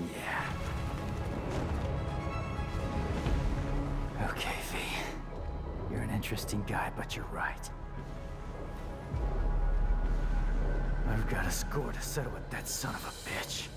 Yeah. Okay, V. You're an interesting guy, but you're right. I've got a score to settle with that son of a bitch.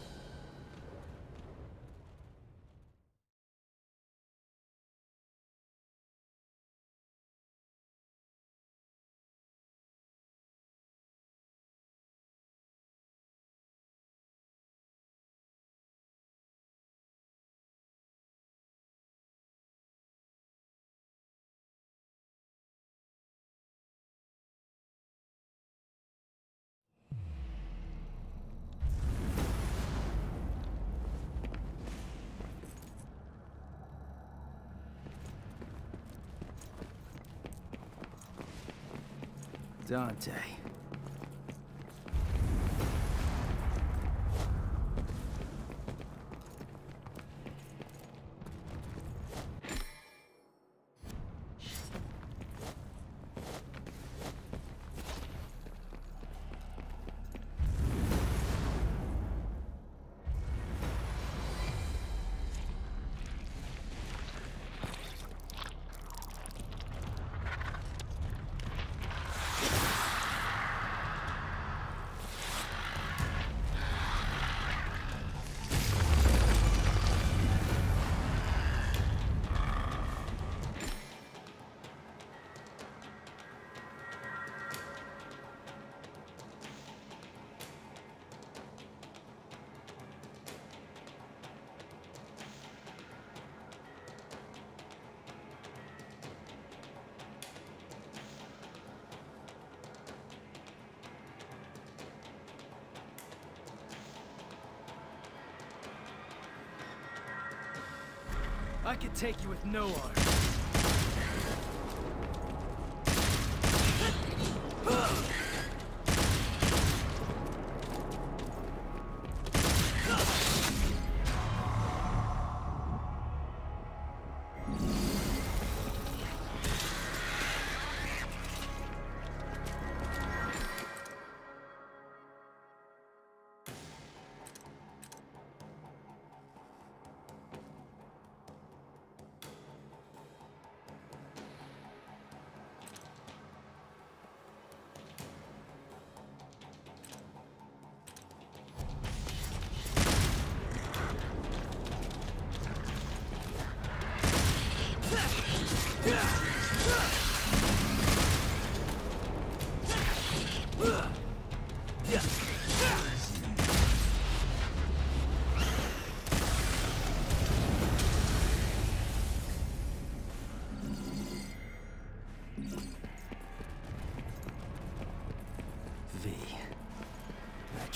Dante. I could take you with no arms.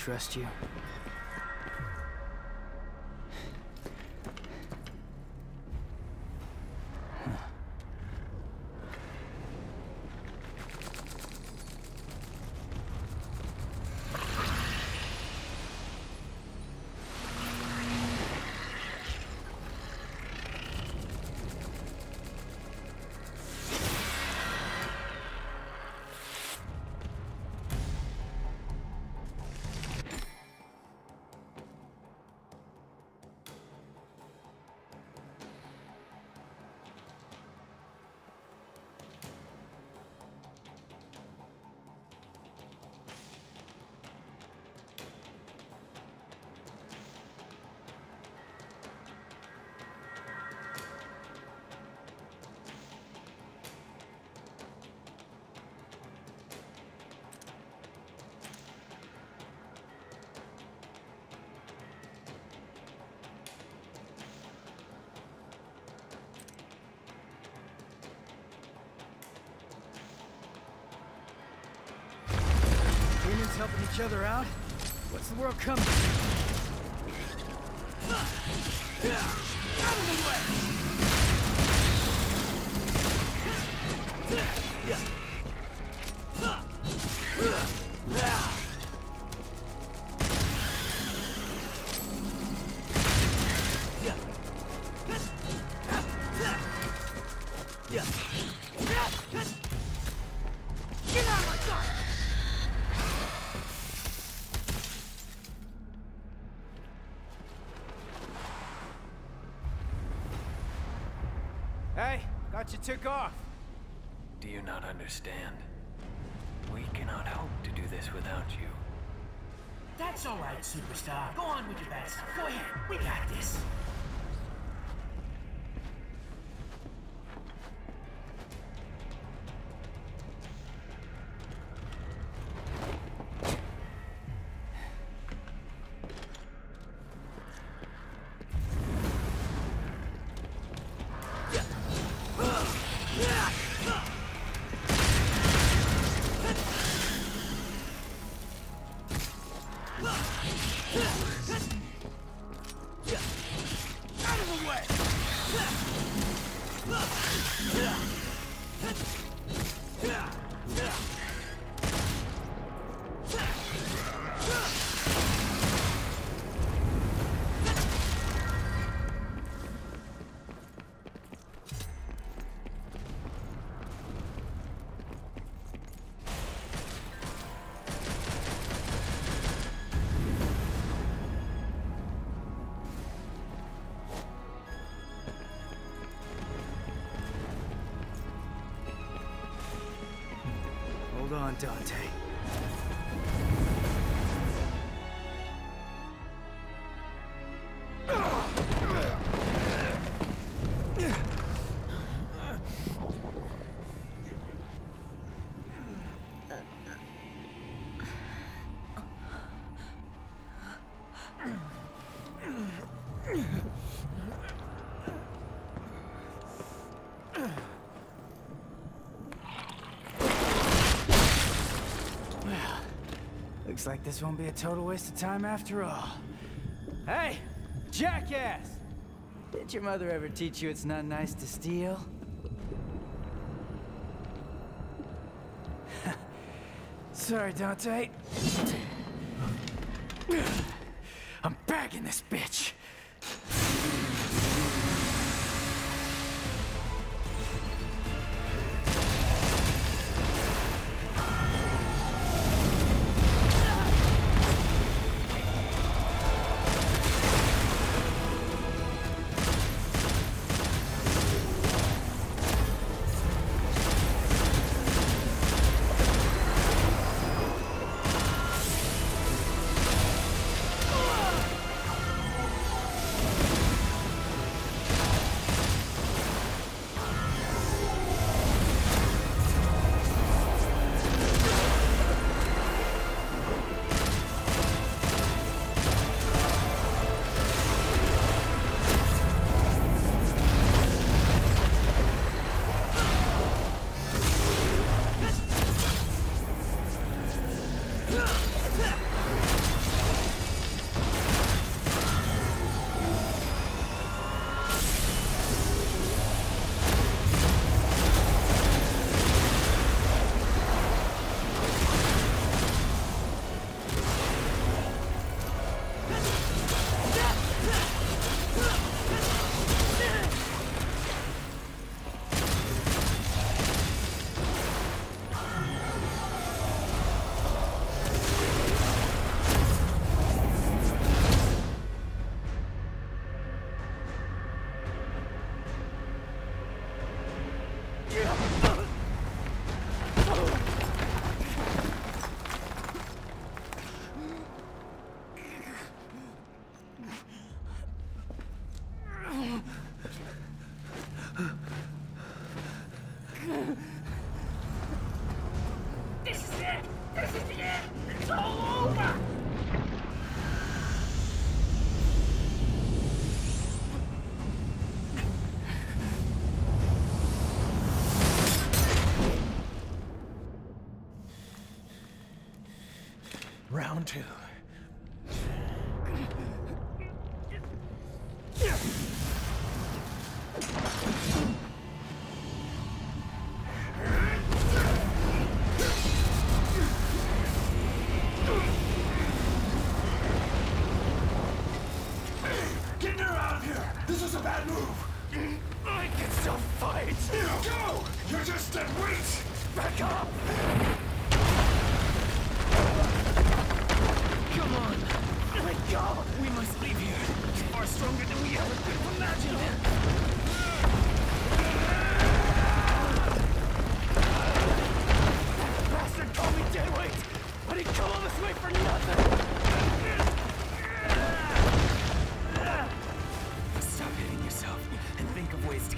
Trust you? Helping each other out. What's the world coming? Out of the way! Thought you took off. Do you not understand? We cannot hope to do this without you. That's all right, superstar. Go on with your best. Go ahead. We got this. On, Dante. Looks like this won't be a total waste of time after all. Hey, jackass! Did your mother ever teach you it's not nice to steal? Sorry, Dante.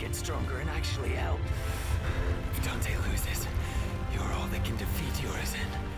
Get stronger and actually help. If Dante loses, you're all that can defeat Urizen.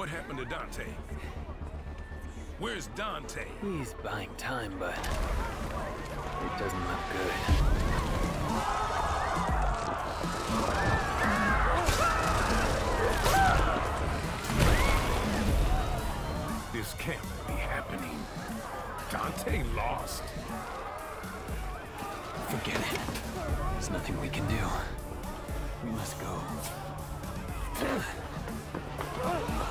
What happened to Dante? Where's Dante? He's buying time, but it doesn't look good. This can't be happening. Dante lost. Forget it. There's nothing we can do. We must go.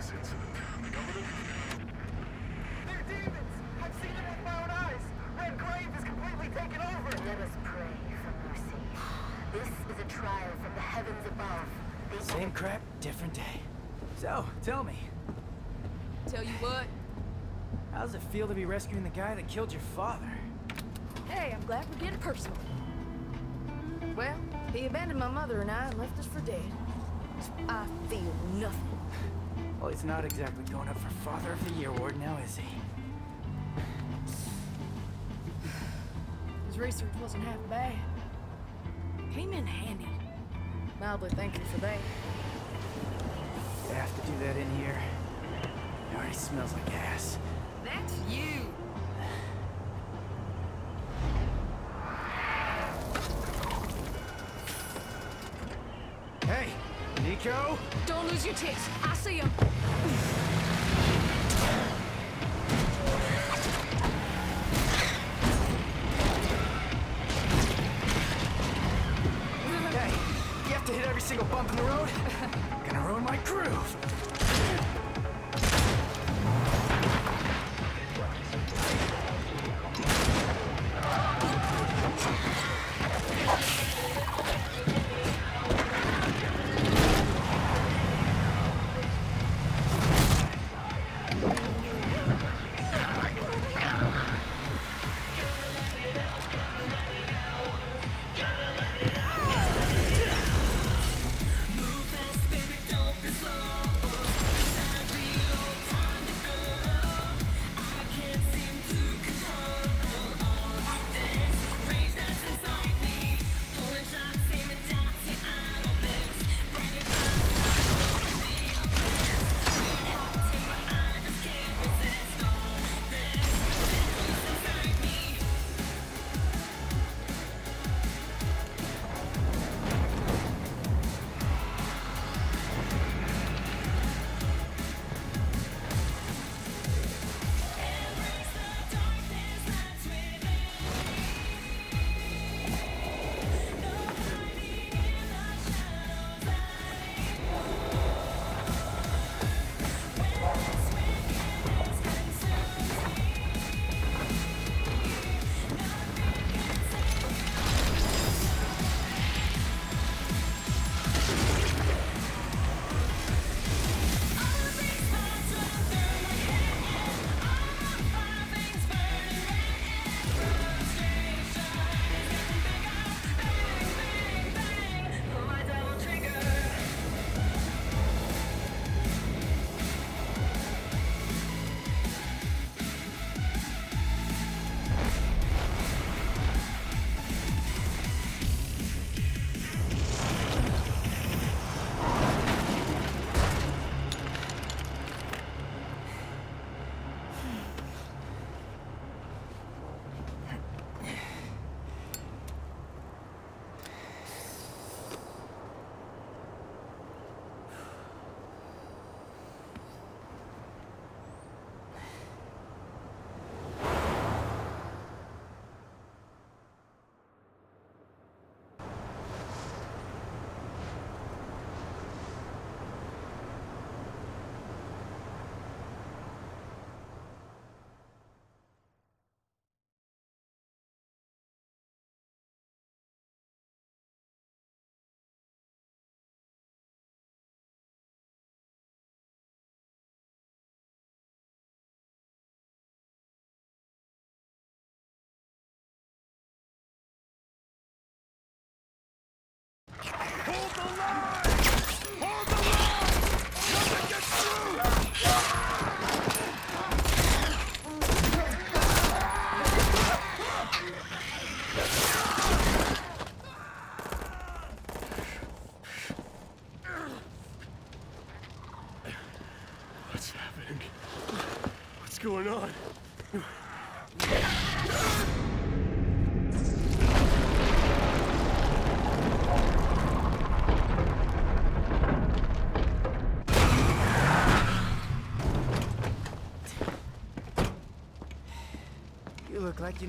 this incident, the government... They're demons! I've seen it with my own eyes! Red Grave is completely taken over! Let us pray for mercy. This is a trial from the heavens above. They Same crap, different day. So, tell me, Tell you what, how does it feel to be rescuing the guy that killed your father? hey, I'm glad we're getting personal. Well, he abandoned my mother and I and left us for dead. I feel nothing. Well, he's not exactly going up for Father of the Year award now, is he? His research wasn't half bad. Came in handy. Mildly thank you for that. They have to do that in here. It already smells like ass. That's you. Hey, Nico? Don't lose your tits. I see him.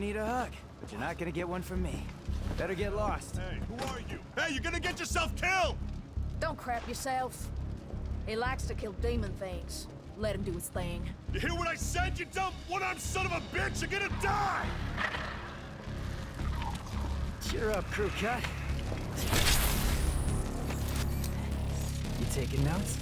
Need a hug, but you're not gonna get one from me. Better get lost. Hey, who are you? Hey, you're gonna get yourself killed! Don't crap yourself. He likes to kill demon things. Let him do his thing. You hear what I said, you dumb one-armed son of a bitch? You're gonna die! Cheer up, crew cut. You taking notes?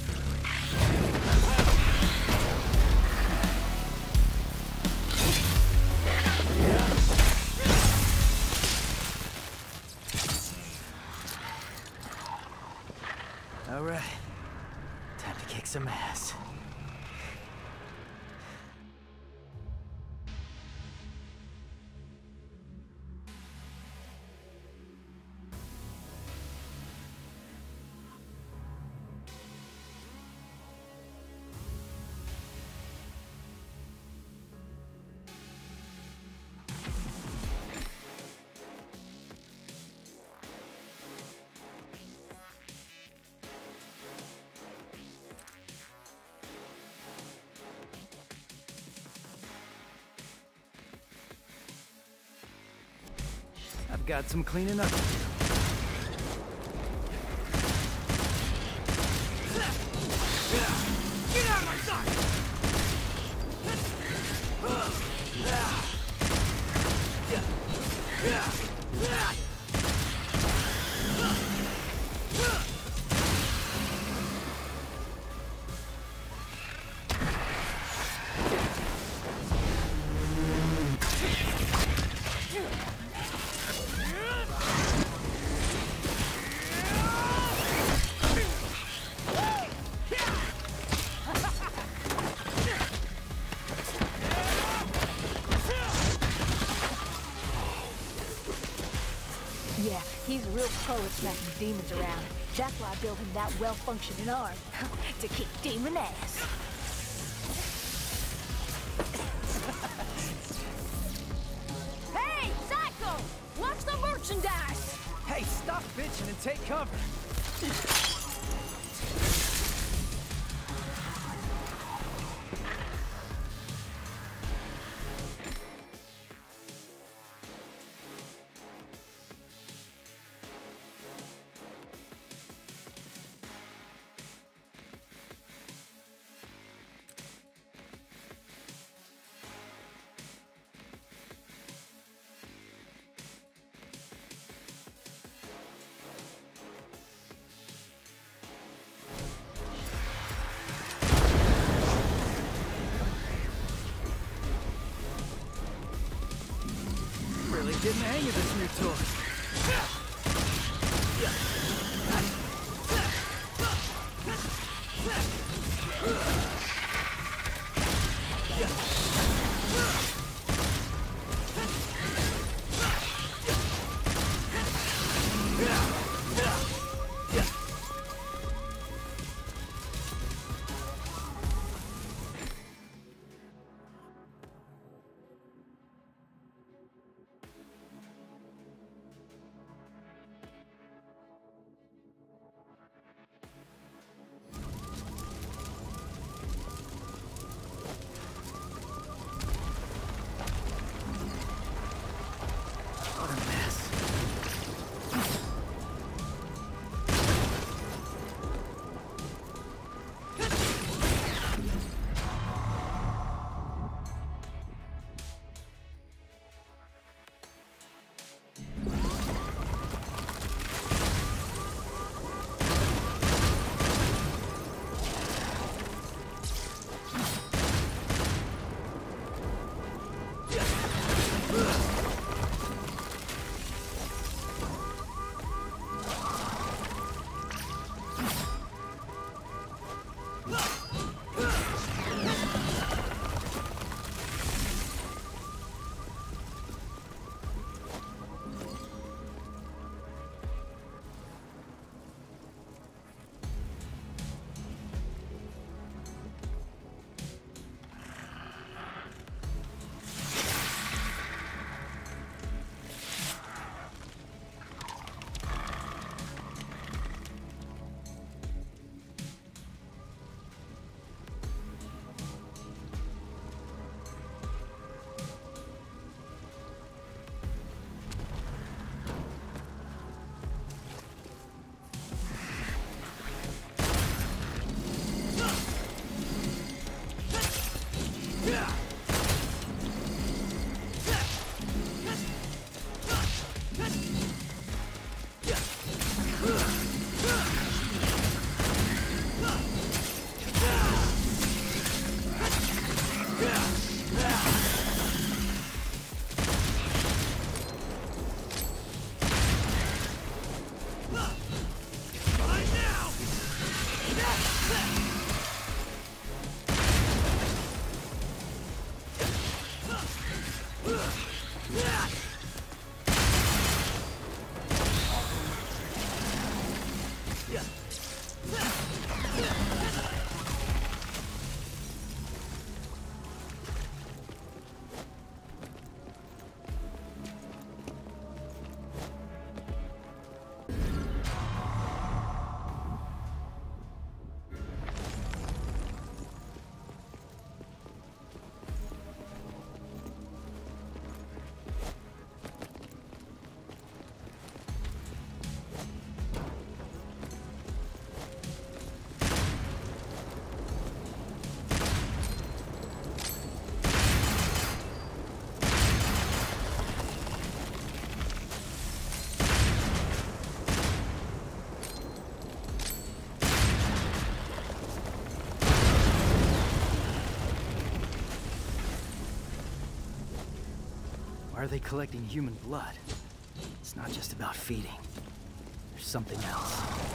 Got some cleaning up. Demons around. That's why I built him that well-functioning arm. to kick demon ass. Hey, Psycho! Watch the merchandise! Hey, stop bitching and take cover. Getting the hang of this new toy. Why are they collecting human blood? It's not just about feeding. There's something else.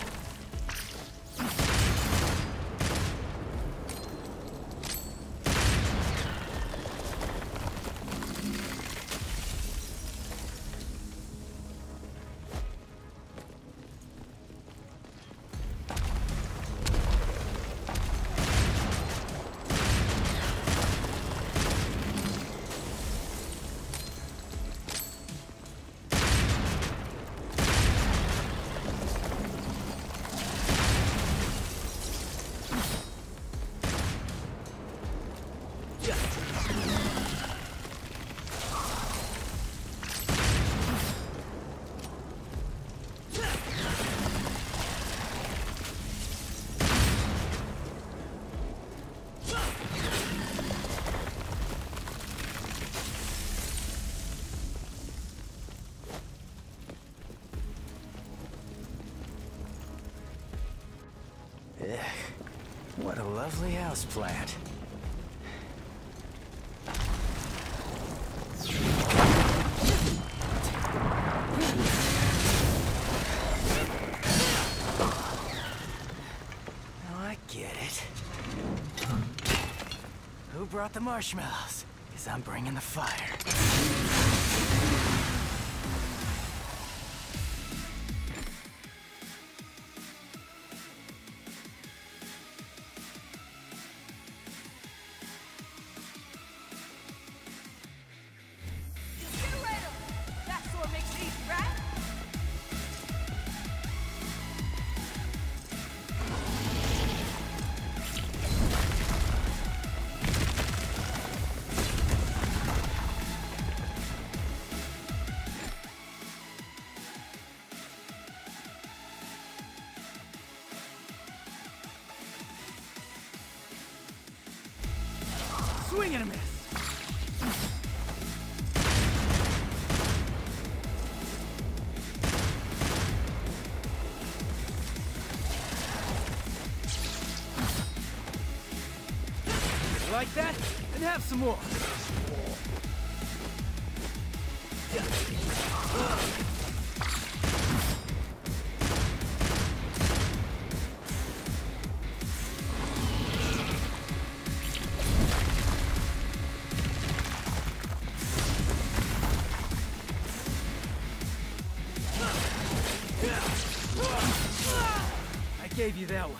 A lovely house plant. Now I get it. Who brought the marshmallows? Because I'm bringing the fire. Some more. I gave you that one.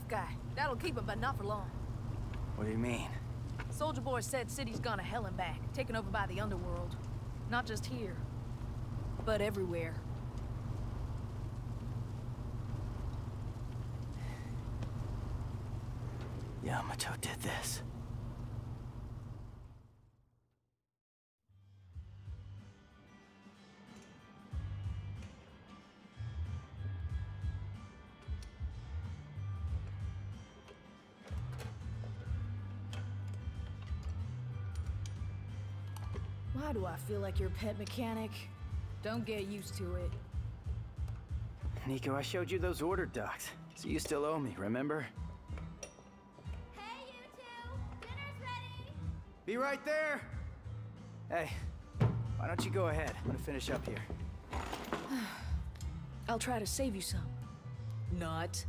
Tough guy. That'll keep him, but not for long. What do you mean? Soldier Boy said city's gone to hell and back, taken over by the underworld. Not just here, but everywhere. Yamato did this. Do I feel like your pet mechanic? Don't get used to it. Nico, I showed you those order docs, so you still owe me, remember? Hey, you two! Dinner's ready! Be right there! Hey, why don't you go ahead? I'm gonna finish up here. I'll try to save you some. Not.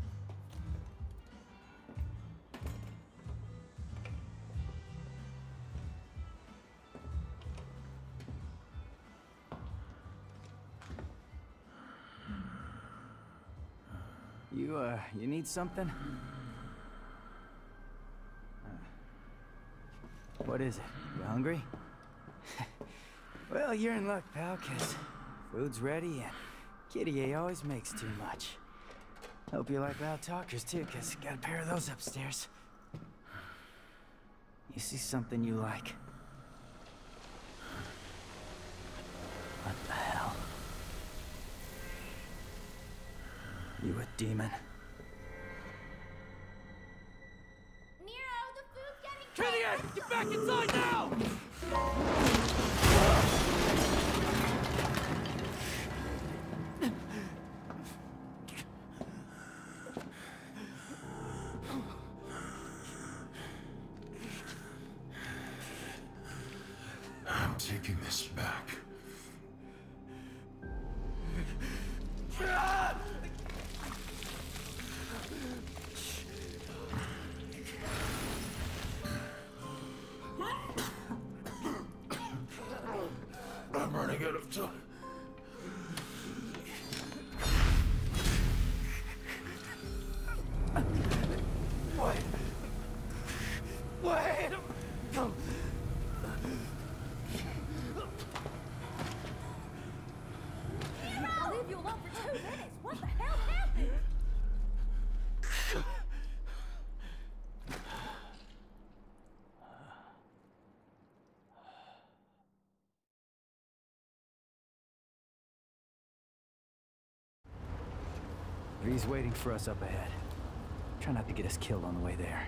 Uh, you need something? What is it? You hungry? well, you're in luck, pal, cause food's ready and Kitty always makes too much. Hope you like loud talkers too, cause got a pair of those upstairs. You see something you like? What the hell? You a demon? Back inside now! I'm taking this back. He's waiting for us up ahead. Try not to get us killed on the way there.